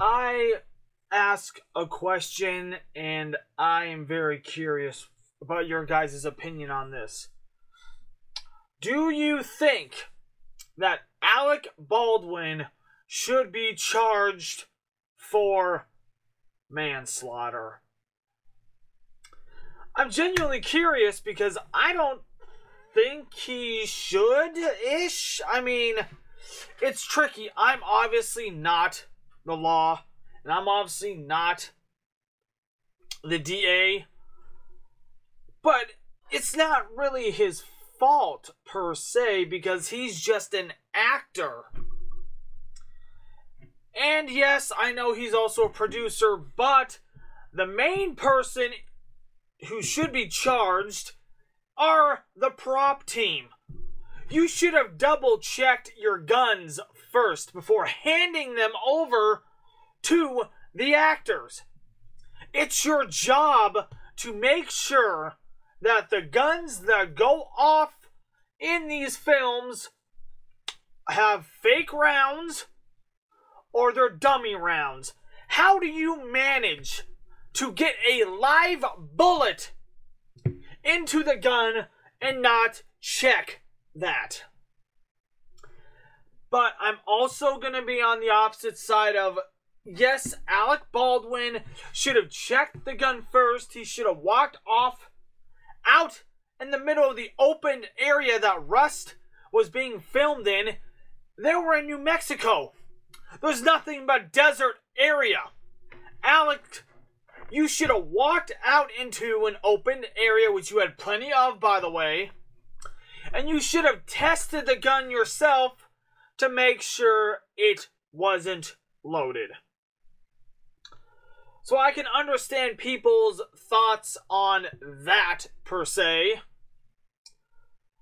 I ask a question and I am very curious about your guys' opinion on this. Do you think that Alec Baldwin should be charged for manslaughter? I'm genuinely curious because I don't think he should ish. I mean, it's tricky. I'm obviously not the law, and I'm obviously not the DA, but it's not really his fault per se because he's just an actor. And yes, I know he's also a producer, but the main person who should be charged are the prop team. You should have double checked your guns first before handing them over to the actors. It's your job to make sure that the guns that go off in these films have fake rounds or they're dummy rounds. How do you manage to get a live bullet into the gun and not check that? But I'm also going to be on the opposite side of yes, Alec Baldwin should have checked the gun first. He should have walked off out in the middle of the open area that Rust was being filmed in. They were in New Mexico. There's nothing but desert area. Alec, you should have walked out into an open area, which you had plenty of, by the way, and you should have tested the gun yourself to make sure it wasn't loaded. So I can understand people's thoughts on that per se.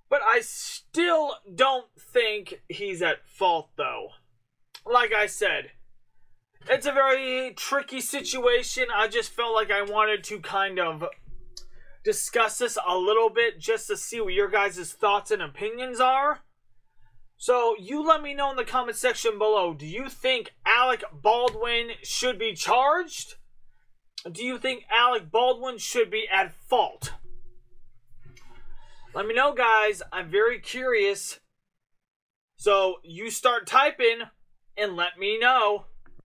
But I still don't think he's at fault though. Like I said, it's a very tricky situation. I just felt like I wanted to kind of discuss this a little bit just to see what your guys' thoughts and opinions are. So, you let me know in the comment section below. Do you think Alec Baldwin should be charged? Do you think Alec Baldwin should be at fault? Let me know, guys. I'm very curious. So, you start typing and let me know.